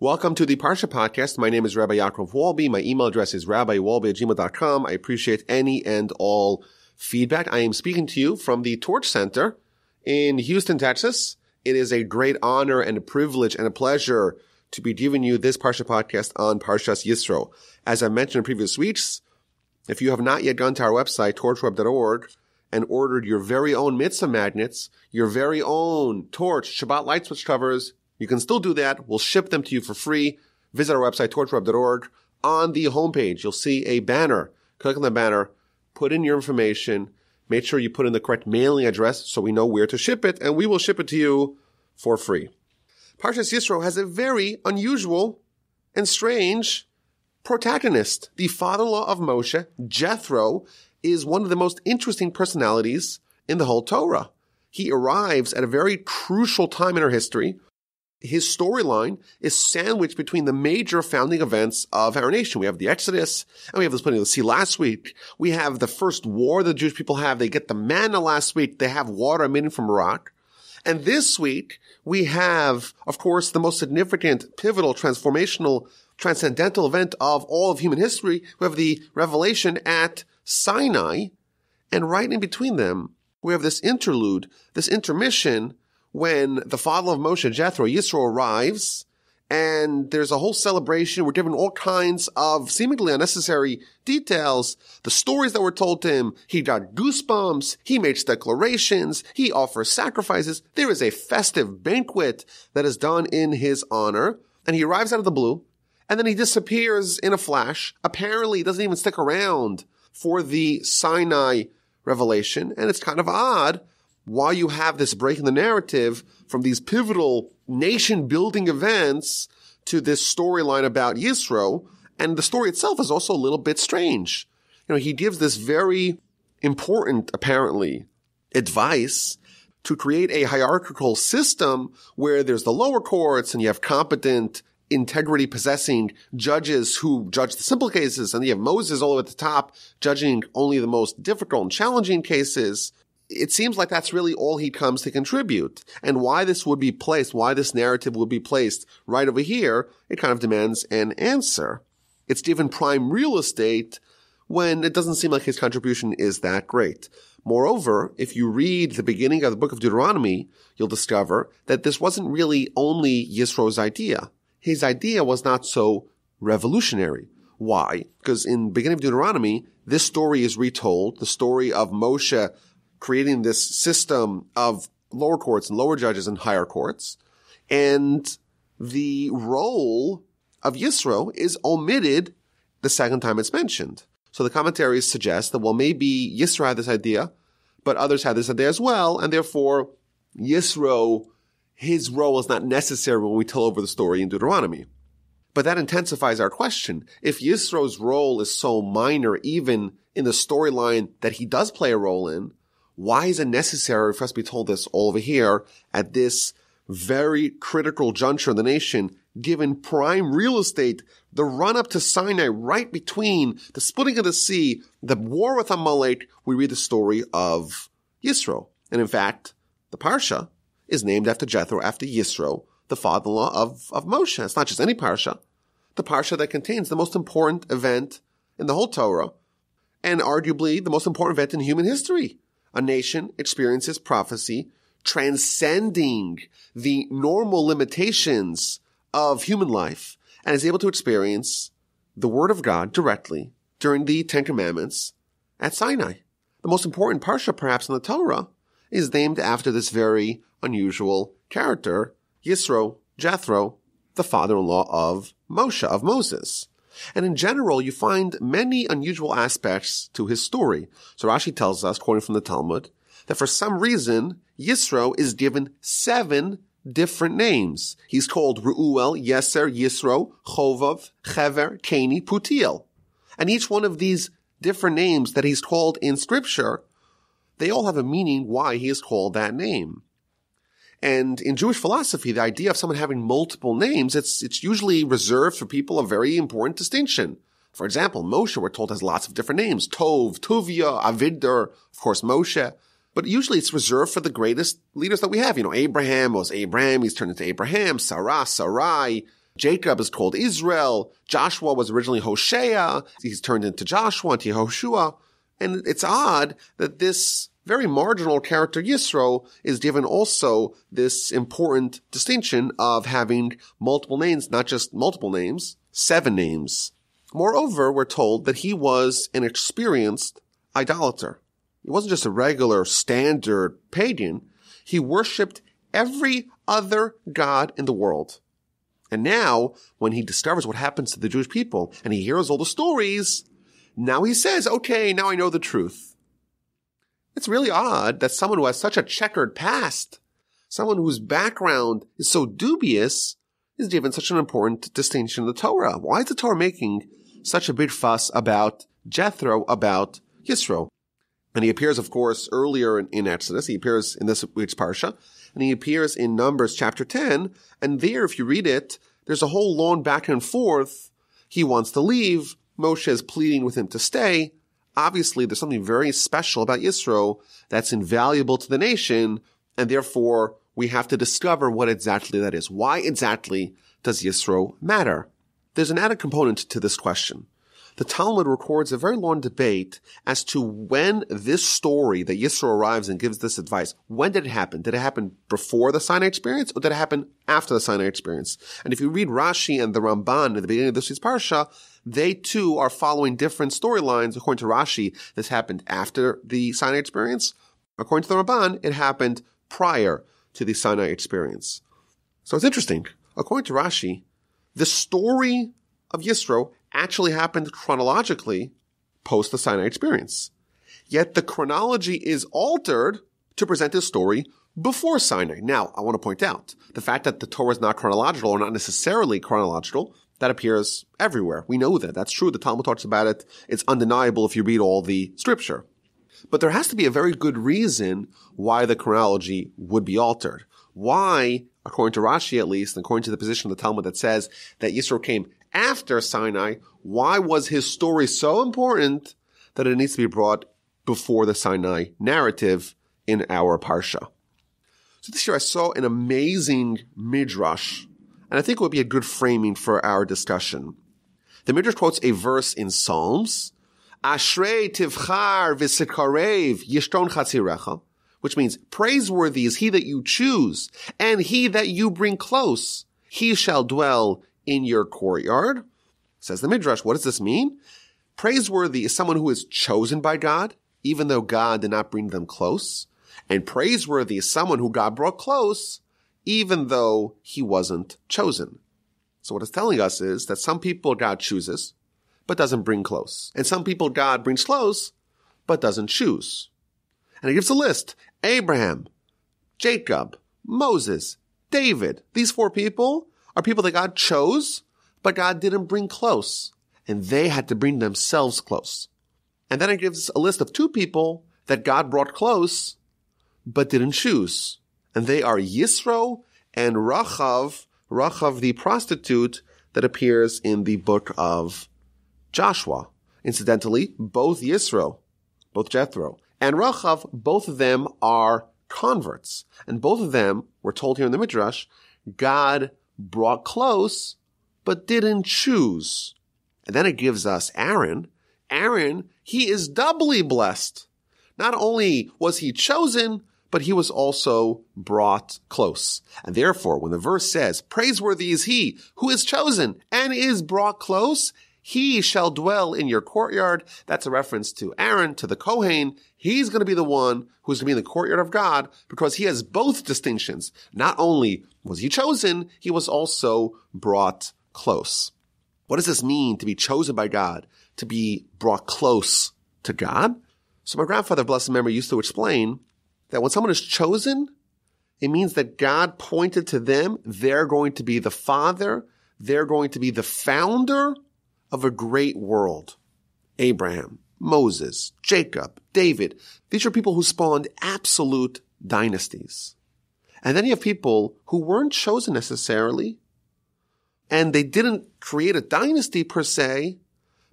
Welcome to the Parsha Podcast. My name is Rabbi Yaakov Wolbe. My email address is rabbiwolbe at gmail.com. I appreciate any and all feedback. I am speaking to you from the Torch Center in Houston, Texas. It is a great honor and a privilege and a pleasure to be giving you this Parsha podcast on Parshas Yisro. As I mentioned in previous weeks, if you have not yet gone to our website, torchweb.org, and ordered your very own mitzvah magnets, your very own torch, Shabbat light switch covers, you can still do that. We'll ship them to you for free. Visit our website, torchweb.org. On the homepage, you'll see a banner. Click on the banner, put in your information, make sure you put in the correct mailing address so we know where to ship it, and we will ship it to you for free. Parshas Yisro has a very unusual and strange protagonist. The father-in-law of Moshe, Jethro, is one of the most interesting personalities in the whole Torah. He arrives at a very crucial time in our history his storyline is sandwiched between the major founding events of our nation. We have the Exodus, and we have the splitting of the sea last week. We have the first war the Jewish people have. They get the manna last week. They have water emitting from rock. And this week, we have, of course, the most significant, pivotal, transformational, transcendental event of all of human history. We have the revelation at Sinai. And right in between them, we have this interlude, this intermission when the father of Moshe, Jethro, Yisro arrives, and there's a whole celebration. We're given all kinds of seemingly unnecessary details. The stories that were told to him. He got goosebumps. He makes declarations. He offers sacrifices. There is a festive banquet that is done in his honor. And he arrives out of the blue. And then he disappears in a flash. Apparently, he doesn't even stick around for the Sinai revelation. And it's kind of odd why you have this break in the narrative from these pivotal nation building events to this storyline about Yisro. And the story itself is also a little bit strange. You know, he gives this very important, apparently, advice to create a hierarchical system where there's the lower courts and you have competent, integrity possessing judges who judge the simple cases and you have Moses all the way at the top judging only the most difficult and challenging cases it seems like that's really all he comes to contribute. And why this would be placed, why this narrative would be placed right over here, it kind of demands an answer. It's given prime real estate when it doesn't seem like his contribution is that great. Moreover, if you read the beginning of the book of Deuteronomy, you'll discover that this wasn't really only Yisro's idea. His idea was not so revolutionary. Why? Because in the beginning of Deuteronomy, this story is retold, the story of Moshe creating this system of lower courts and lower judges and higher courts. And the role of Yisro is omitted the second time it's mentioned. So the commentaries suggest that, well, maybe Yisro had this idea, but others had this idea as well, and therefore Yisro, his role is not necessary when we tell over the story in Deuteronomy. But that intensifies our question. If Yisro's role is so minor, even in the storyline that he does play a role in, why is it necessary for us to be told this all over here at this very critical juncture in the nation, given prime real estate, the run up to Sinai right between the splitting of the sea, the war with Amalek, we read the story of Yisro. And in fact, the Parsha is named after Jethro, after Yisro, the father-in-law of, of Moshe. It's not just any Parsha. The Parsha that contains the most important event in the whole Torah, and arguably the most important event in human history a nation experiences prophecy transcending the normal limitations of human life and is able to experience the word of God directly during the Ten Commandments at Sinai. The most important parsha perhaps in the Torah is named after this very unusual character, Yisro, Jethro, the father-in-law of Moshe, of Moses. And in general, you find many unusual aspects to his story. So Rashi tells us, quoting from the Talmud, that for some reason, Yisro is given seven different names. He's called Ru'uel, Yeser, Yisro, Chovav, Chever, Kani, Putiel. And each one of these different names that he's called in scripture, they all have a meaning why he is called that name. And in Jewish philosophy, the idea of someone having multiple names, it's, it's usually reserved for people of very important distinction. For example, Moshe, we're told, has lots of different names. Tov, Tuvia, Avigdor, of course, Moshe. But usually it's reserved for the greatest leaders that we have. You know, Abraham was Abraham, he's turned into Abraham, Sarah, Sarai, Jacob is called Israel. Joshua was originally Hosea. He's turned into Joshua, into Yehoshua. And it's odd that this very marginal character Yisro is given also this important distinction of having multiple names, not just multiple names, seven names. Moreover, we're told that he was an experienced idolater. He wasn't just a regular standard pagan. He worshipped every other god in the world. And now, when he discovers what happens to the Jewish people and he hears all the stories, now he says, okay, now I know the truth. It's really odd that someone who has such a checkered past, someone whose background is so dubious, is given such an important distinction in the Torah. Why is the Torah making such a big fuss about Jethro, about Yisro? And he appears, of course, earlier in, in Exodus. He appears in this week's parsha, and he appears in Numbers chapter 10. And there, if you read it, there's a whole long back and forth. He wants to leave. Moshe is pleading with him to stay. Obviously, there's something very special about Yisro that's invaluable to the nation, and therefore we have to discover what exactly that is. Why exactly does Yisro matter? There's an added component to this question the Talmud records a very long debate as to when this story that Yisro arrives and gives this advice, when did it happen? Did it happen before the Sinai experience or did it happen after the Sinai experience? And if you read Rashi and the Ramban at the beginning of this week's parsha, they too are following different storylines. According to Rashi, this happened after the Sinai experience. According to the Ramban, it happened prior to the Sinai experience. So it's interesting. According to Rashi, the story of Yisro actually happened chronologically post the Sinai experience. Yet the chronology is altered to present this story before Sinai. Now, I want to point out the fact that the Torah is not chronological or not necessarily chronological, that appears everywhere. We know that. That's true. The Talmud talks about it. It's undeniable if you read all the scripture. But there has to be a very good reason why the chronology would be altered. Why, according to Rashi at least, and according to the position of the Talmud that says that Yisro came after Sinai, why was his story so important that it needs to be brought before the Sinai narrative in our Parsha? So this year I saw an amazing midrash, and I think it would be a good framing for our discussion. The midrash quotes a verse in Psalms, Ashrei tivchar v'sikarev yishkon chatzirecha, which means praiseworthy is he that you choose, and he that you bring close. He shall dwell in your courtyard. Says the Midrash, what does this mean? Praiseworthy is someone who is chosen by God, even though God did not bring them close. And praiseworthy is someone who God brought close, even though he wasn't chosen. So what it's telling us is that some people God chooses, but doesn't bring close. And some people God brings close, but doesn't choose. And it gives a list. Abraham, Jacob, Moses, David. These four people are people that God chose, but God didn't bring close. And they had to bring themselves close. And then it gives a list of two people that God brought close, but didn't choose. And they are Yisro and Rachav, Rachav the prostitute that appears in the book of Joshua. Incidentally, both Yisro, both Jethro, and Rachav, both of them are converts. And both of them, we're told here in the Midrash, God brought close, but didn't choose. And then it gives us Aaron. Aaron, he is doubly blessed. Not only was he chosen, but he was also brought close. And therefore, when the verse says, praiseworthy is he who is chosen and is brought close, he shall dwell in your courtyard. That's a reference to Aaron, to the Kohen. He's going to be the one who's going to be in the courtyard of God because he has both distinctions. Not only was he chosen, he was also brought close. What does this mean to be chosen by God, to be brought close to God? So my grandfather, blessed memory, used to explain that when someone is chosen, it means that God pointed to them. They're going to be the father. They're going to be the founder of a great world. Abraham, Moses, Jacob, David. These are people who spawned absolute dynasties. And then you have people who weren't chosen necessarily, and they didn't create a dynasty per se,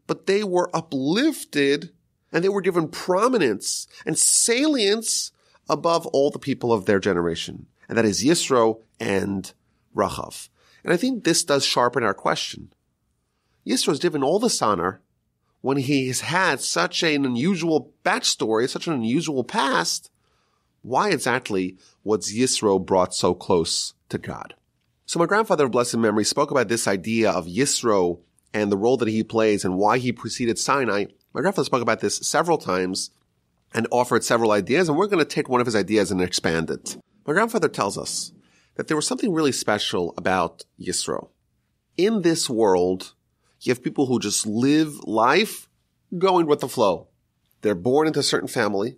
but they were uplifted and they were given prominence and salience above all the people of their generation. And that is Yisro and Rachav. And I think this does sharpen our question. Yisro is given all this honor when he has had such an unusual backstory, such an unusual past. Why exactly was Yisro brought so close to God? So my grandfather of blessed memory spoke about this idea of Yisro and the role that he plays and why he preceded Sinai. My grandfather spoke about this several times and offered several ideas, and we're going to take one of his ideas and expand it. My grandfather tells us that there was something really special about Yisro. In this world, you have people who just live life going with the flow. They're born into a certain family.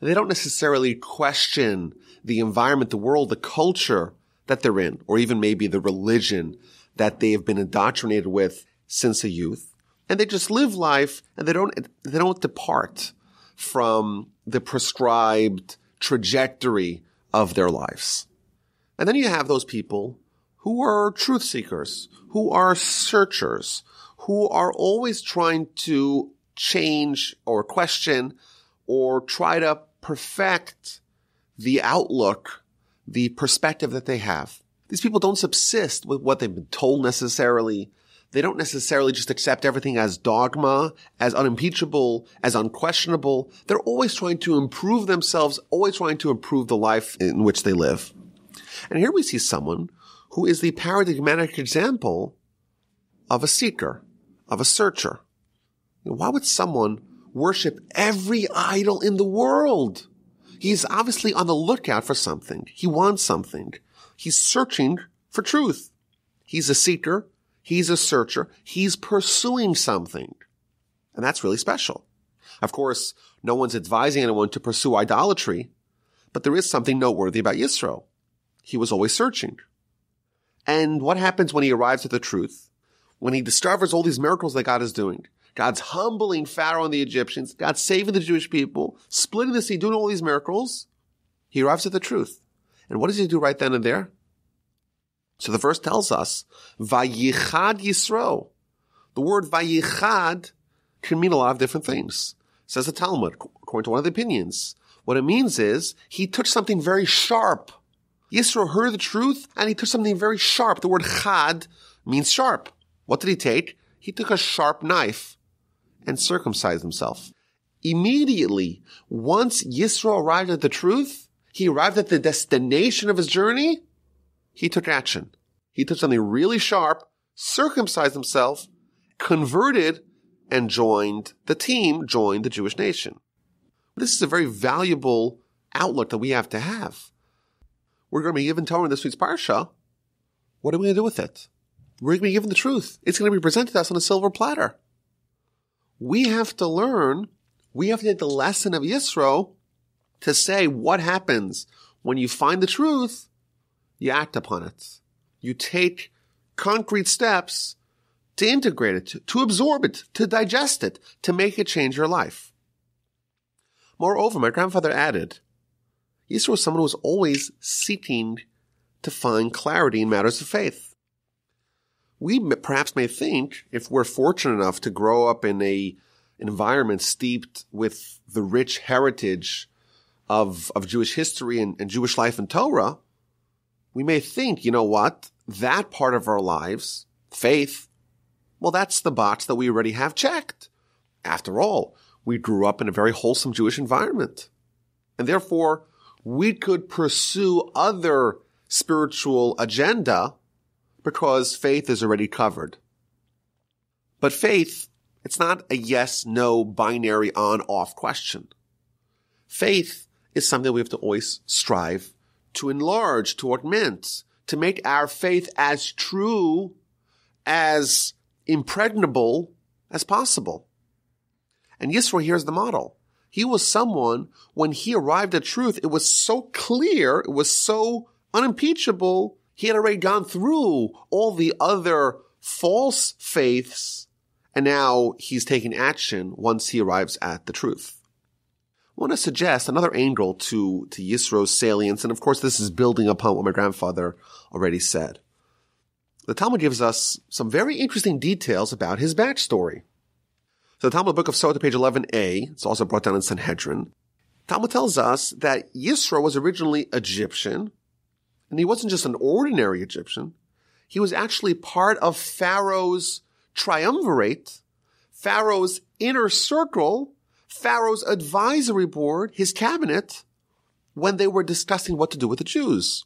They don't necessarily question the environment, the world, the culture that they're in, or even maybe the religion that they have been indoctrinated with since a youth. And they just live life and they don't, they don't depart from the prescribed trajectory of their lives. And then you have those people who are truth seekers, who are searchers, who are always trying to change or question or try to perfect the outlook, the perspective that they have. These people don't subsist with what they've been told necessarily. They don't necessarily just accept everything as dogma, as unimpeachable, as unquestionable. They're always trying to improve themselves, always trying to improve the life in which they live. And here we see someone who is the paradigmatic example of a seeker, of a searcher. Why would someone worship every idol in the world? He's obviously on the lookout for something. He wants something. He's searching for truth. He's a seeker. He's a searcher. He's pursuing something. And that's really special. Of course, no one's advising anyone to pursue idolatry, but there is something noteworthy about Yisro. He was always searching. And what happens when he arrives at the truth? When he discovers all these miracles that God is doing? God's humbling Pharaoh and the Egyptians, God's saving the Jewish people, splitting the sea, doing all these miracles. He arrives at the truth. And what does he do right then and there? So the verse tells us, Vayichad Yisro. The word Vayichad can mean a lot of different things. Says the Talmud, according to one of the opinions. What it means is, he took something very sharp. Yisro heard the truth, and he took something very sharp. The word chad means sharp. What did he take? He took a sharp knife and circumcised himself. Immediately, once Yisro arrived at the truth, he arrived at the destination of his journey, he took action. He took something really sharp, circumcised himself, converted, and joined the team, joined the Jewish nation. This is a very valuable outlook that we have to have. We're going to be given Torah in this week's Parsha. What are we going to do with it? We're going to be given the truth. It's going to be presented to us on a silver platter we have to learn, we have to take the lesson of Yisro to say what happens when you find the truth, you act upon it. You take concrete steps to integrate it, to, absorb it, to digest it, to make it change your life. Moreover, my grandfather added, Yisro was someone who was always seeking to find clarity in matters of faith we perhaps may think if we're fortunate enough to grow up in a an environment steeped with the rich heritage of, of Jewish history and, and Jewish life and Torah, we may think, you know what? That part of our lives, faith, well, that's the box that we already have checked. After all, we grew up in a very wholesome Jewish environment. And therefore, we could pursue other spiritual agenda because faith is already covered. But faith, it's not a yes, no, binary on, off question. Faith is something we have to always strive to enlarge, to augment, to make our faith as true, as impregnable as possible. And Yisro here's the model. He was someone, when he arrived at truth, it was so clear, it was so unimpeachable he had already gone through all the other false faiths, and now he's taking action once he arrives at the truth. Want to suggest another angle to, to Yisro's salience, and of course this is building upon what my grandfather already said. The Talmud gives us some very interesting details about his backstory. So the Talmud Book of Sota, page 11a, it's also brought down in Sanhedrin. Talmud tells us that Yisro was originally Egyptian, and he wasn't just an ordinary Egyptian. he was actually part of Pharaoh's triumvirate, Pharaoh's inner circle, Pharaoh's advisory board, his cabinet, when they were discussing what to do with the Jews.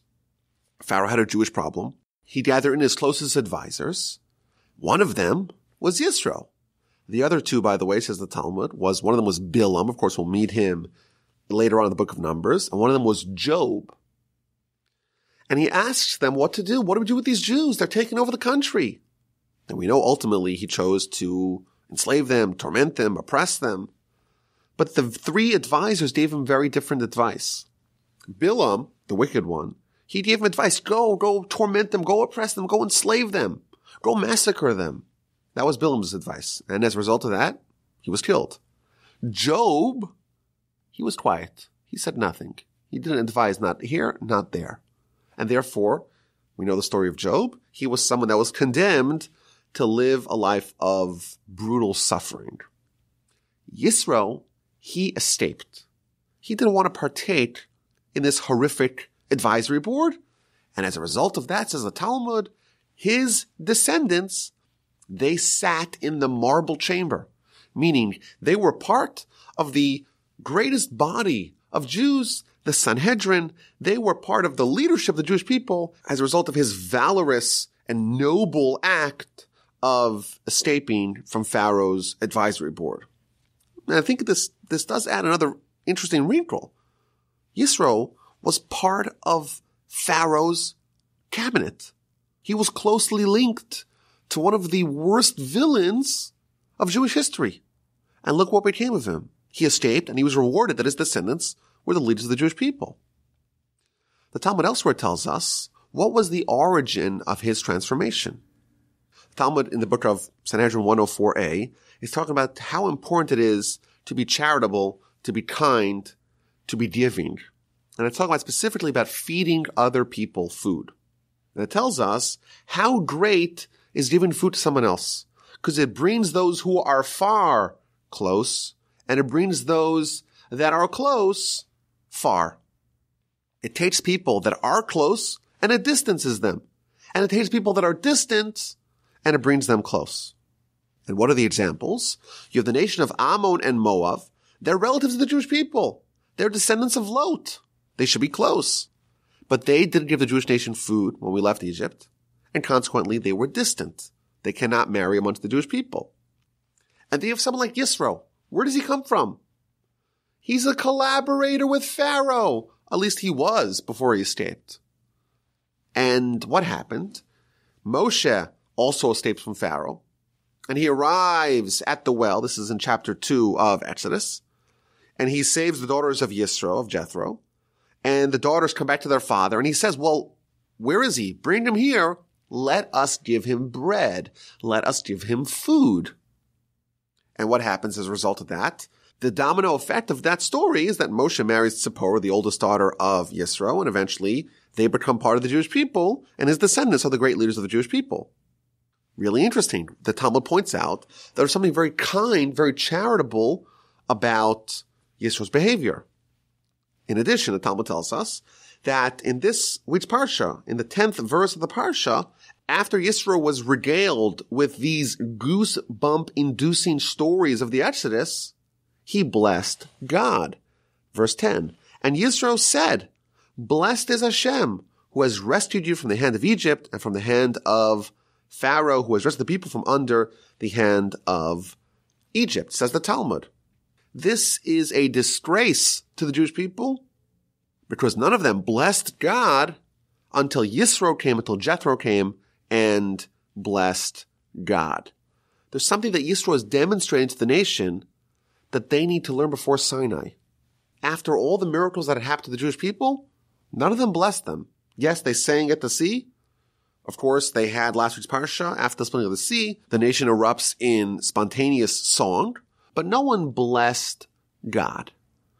Pharaoh had a Jewish problem. He gathered in his closest advisors. One of them was Yisro. The other two, by the way, says the Talmud, was one of them was Bilam. Of course, we'll meet him later on in the book of Numbers. And one of them was Job. And he asks them what to do. What do we do with these Jews? They're taking over the country. And we know ultimately he chose to enslave them, torment them, oppress them. But the three advisors gave him very different advice. Bilam, the wicked one, he gave him advice. Go, go torment them, go oppress them, go enslave them, go massacre them. That was Bilam's advice. And as a result of that, he was killed. Job, he was quiet. He said nothing. He didn't advise not here, not there. And therefore, we know the story of Job. He was someone that was condemned to live a life of brutal suffering. Yisro, he escaped. He didn't want to partake in this horrific advisory board. And as a result of that, says the Talmud, his descendants, they sat in the marble chamber, meaning they were part of the greatest body of Jews, the Sanhedrin. They were part of the leadership of the Jewish people as a result of his valorous and noble act of escaping from Pharaoh's advisory board. And I think this, this does add another interesting wrinkle. Yisro was part of Pharaoh's cabinet. He was closely linked to one of the worst villains of Jewish history. And look what became of him. He escaped and he was rewarded that his descendants were the leaders of the Jewish people. The Talmud elsewhere tells us what was the origin of his transformation. Talmud in the book of Sanhedrin 104a is talking about how important it is to be charitable, to be kind, to be giving. And it's talking about specifically about feeding other people food. And it tells us how great is giving food to someone else. Because it brings those who are far close, and it brings those that are close far. It takes people that are close and it distances them. And it takes people that are distant and it brings them close. And what are the examples? You have the nation of Ammon and Moab. They're relatives of the Jewish people. They're descendants of Lot. They should be close. But they didn't give the Jewish nation food when we left Egypt, and consequently they were distant. They cannot marry amongst the Jewish people. And then you have someone like Yisro. Where does he come from? He's a collaborator with Pharaoh. At least he was before he escaped. And what happened? Moshe also escapes from Pharaoh. And he arrives at the well. This is in chapter two of Exodus. And he saves the daughters of Yisro, of Jethro. And the daughters come back to their father. And he says, well, where is he? Bring him here. Let us give him bread. Let us give him food. And what happens as a result of that? The domino effect of that story is that Moshe marries Zipporah, the oldest daughter of Yisro, and eventually they become part of the Jewish people, and his descendants are the great leaders of the Jewish people. Really interesting. The Talmud points out that there's something very kind, very charitable about Yisro's behavior. In addition, the Talmud tells us that in this week's parsha, in the tenth verse of the parsha, after Yisro was regaled with these goosebump inducing stories of the Exodus, he blessed God. Verse 10. And Yisro said, Blessed is Hashem, who has rescued you from the hand of Egypt and from the hand of Pharaoh, who has rescued the people from under the hand of Egypt, says the Talmud. This is a disgrace to the Jewish people because none of them blessed God until Yisro came, until Jethro came and blessed God. There's something that Yisro is demonstrating to the nation that they need to learn before Sinai. After all the miracles that had happened to the Jewish people, none of them blessed them. Yes, they sang at the sea. Of course, they had last week's parsha. After the splitting of the sea, the nation erupts in spontaneous song, but no one blessed God.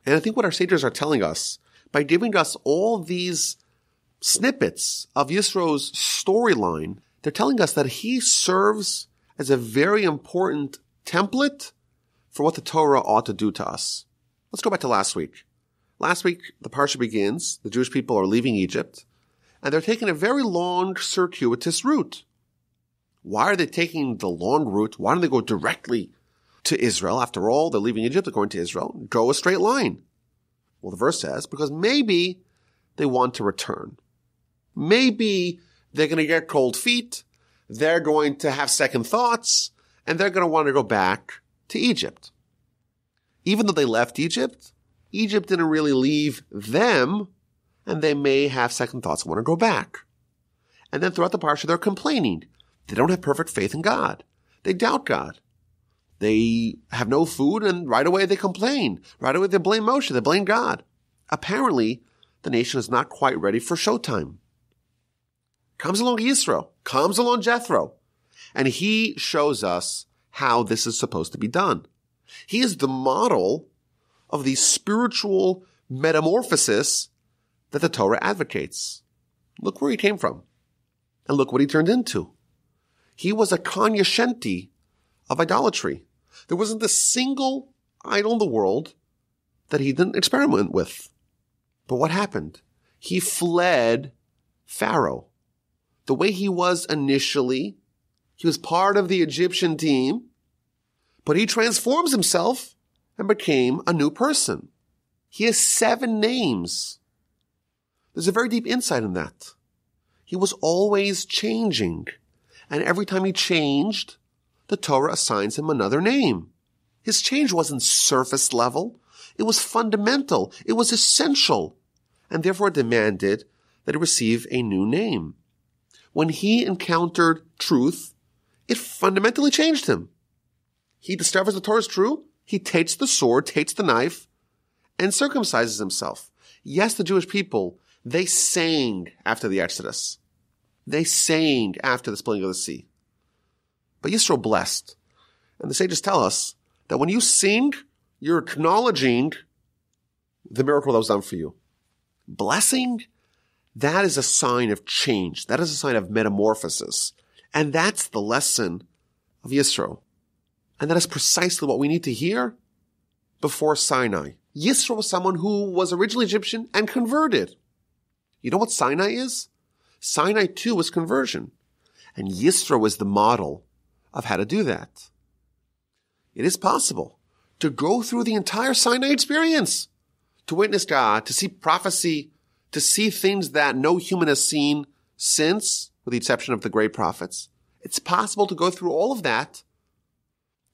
And I think what our sages are telling us by giving us all these snippets of Yisro's storyline, they're telling us that he serves as a very important template for what the Torah ought to do to us. Let's go back to last week. Last week, the parsha begins. The Jewish people are leaving Egypt. And they're taking a very long circuitous route. Why are they taking the long route? Why don't they go directly to Israel? After all, they're leaving Egypt, they're going to Israel. Go a straight line. Well, the verse says, because maybe they want to return. Maybe they're going to get cold feet. They're going to have second thoughts and they're going to want to go back to Egypt. Even though they left Egypt, Egypt didn't really leave them and they may have second thoughts and want to go back. And then throughout the parsha, they're complaining. They don't have perfect faith in God. They doubt God. They have no food and right away they complain. Right away they blame Moshe. They blame God. Apparently, the nation is not quite ready for showtime. Comes along Yisro, comes along Jethro, and he shows us how this is supposed to be done. He is the model of the spiritual metamorphosis that the Torah advocates. Look where he came from. And look what he turned into. He was a cognoscenti of idolatry. There wasn't a single idol in the world that he didn't experiment with. But what happened? He fled Pharaoh. The way he was initially, he was part of the Egyptian team, but he transforms himself and became a new person. He has seven names. There's a very deep insight in that. He was always changing. And every time he changed, the Torah assigns him another name. His change wasn't surface level. It was fundamental. It was essential. And therefore demanded that he receive a new name. When he encountered truth, it fundamentally changed him. He discovers the Torah is true. He takes the sword, takes the knife, and circumcises himself. Yes, the Jewish people they sang after the Exodus. They sang after the splitting of the sea. But Yisro blessed. And the sages tell us that when you sing, you're acknowledging the miracle that was done for you. Blessing, that is a sign of change. That is a sign of metamorphosis. And that's the lesson of Yisro. And that is precisely what we need to hear before Sinai. Yisro was someone who was originally Egyptian and converted. You know what Sinai is? Sinai too was conversion. And Yisro was the model of how to do that. It is possible to go through the entire Sinai experience, to witness God, to see prophecy, to see things that no human has seen since, with the exception of the great prophets. It's possible to go through all of that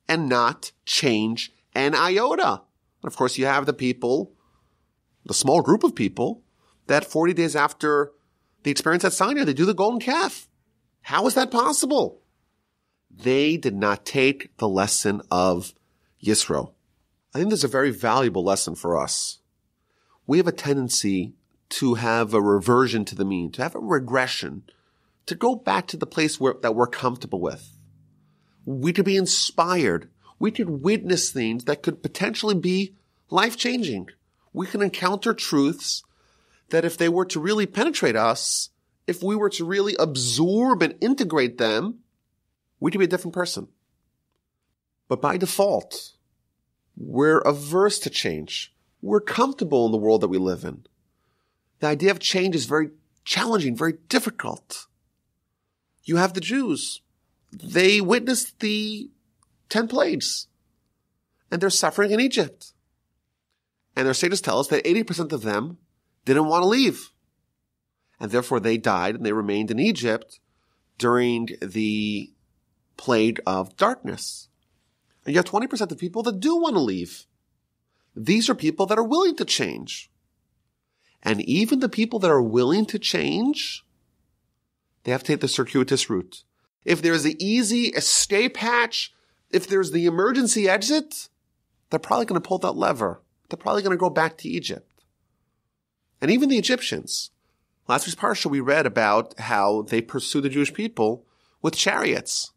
and not change an iota. And of course, you have the people, the small group of people that 40 days after the experience at Sinai, they do the golden calf. How is that possible? They did not take the lesson of Yisro. I think there's a very valuable lesson for us. We have a tendency to have a reversion to the mean, to have a regression, to go back to the place where, that we're comfortable with. We could be inspired. We could witness things that could potentially be life changing. We can encounter truths that if they were to really penetrate us, if we were to really absorb and integrate them, we could be a different person. But by default, we're averse to change. We're comfortable in the world that we live in. The idea of change is very challenging, very difficult. You have the Jews. They witnessed the 10 plagues and they're suffering in Egypt. And their sages tell us that 80% of them didn't want to leave. And therefore they died and they remained in Egypt during the plague of darkness. And you have 20% of people that do want to leave. These are people that are willing to change. And even the people that are willing to change, they have to take the circuitous route. If there's the easy escape hatch, if there's the emergency exit, they're probably going to pull that lever. They're probably going to go back to Egypt. And even the Egyptians. Last week's parsha, we read about how they pursued the Jewish people with chariots.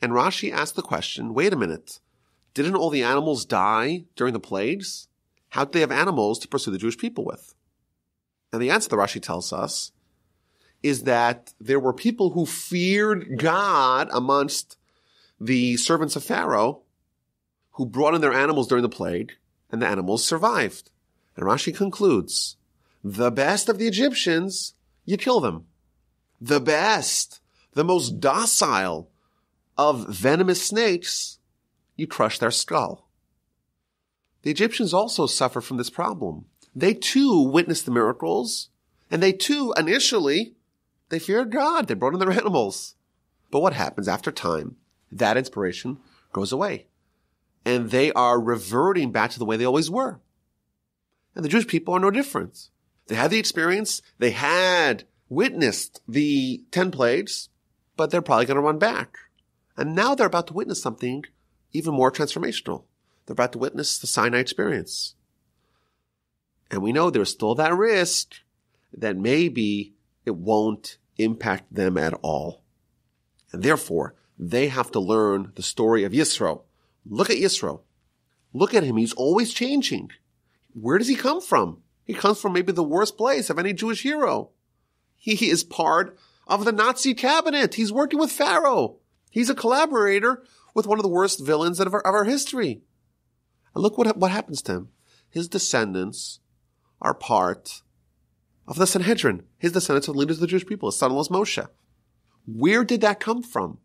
And Rashi asked the question, wait a minute, didn't all the animals die during the plagues? How did they have animals to pursue the Jewish people with? And the answer that Rashi tells us is that there were people who feared God amongst the servants of Pharaoh who brought in their animals during the plague and the animals survived. And Rashi concludes, the best of the Egyptians you kill them. The best, the most docile of venomous snakes, you crush their skull. The Egyptians also suffer from this problem. They too witnessed the miracles, and they too initially, they feared God. They brought in their animals. But what happens after time? That inspiration goes away. And they are reverting back to the way they always were. And the Jewish people are no different. They had the experience. They had witnessed the 10 plagues, but they're probably going to run back. And now they're about to witness something even more transformational. They're about to witness the Sinai experience. And we know there's still that risk that maybe it won't impact them at all. And therefore, they have to learn the story of Yisro. Look at Yisro. Look at him. He's always changing. Where does he come from? He comes from maybe the worst place of any Jewish hero. He is part of the Nazi cabinet. He's working with Pharaoh. He's a collaborator with one of the worst villains of our, of our history. And look what, what happens to him. His descendants are part of the Sanhedrin. His descendants are leaders of the Jewish people. His son in was Moshe. Where did that come from?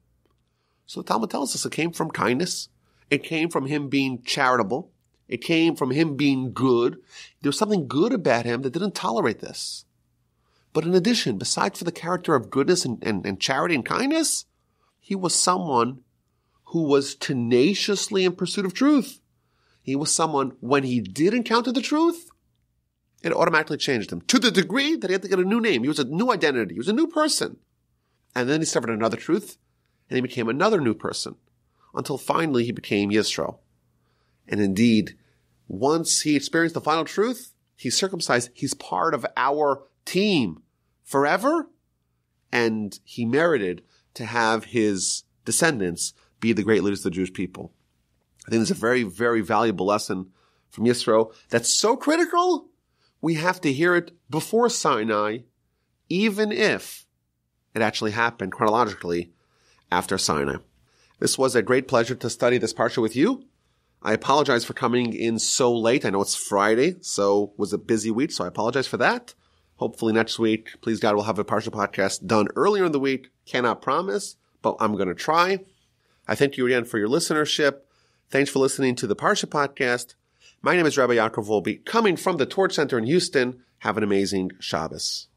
So the Talmud tells us it came from kindness. It came from him being charitable. It came from him being good. There was something good about him that didn't tolerate this. But in addition, besides for the character of goodness and, and, and charity and kindness, he was someone who was tenaciously in pursuit of truth. He was someone, when he did encounter the truth, it automatically changed him to the degree that he had to get a new name. He was a new identity. He was a new person. And then he discovered another truth and he became another new person until finally he became Yisro. And indeed, once he experienced the final truth, he's circumcised. He's part of our team forever. And he merited to have his descendants be the great leaders of the Jewish people. I think it's a very, very valuable lesson from Yisro that's so critical. We have to hear it before Sinai, even if it actually happened chronologically after Sinai. This was a great pleasure to study this parsha with you. I apologize for coming in so late. I know it's Friday, so was a busy week, so I apologize for that. Hopefully next week, please God, we'll have a parsha podcast done earlier in the week. Cannot promise, but I'm going to try. I thank you again for your listenership. Thanks for listening to the Parsha podcast. My name is Rabbi Yaakov Wolbe, coming from the Torch Center in Houston. Have an amazing Shabbos.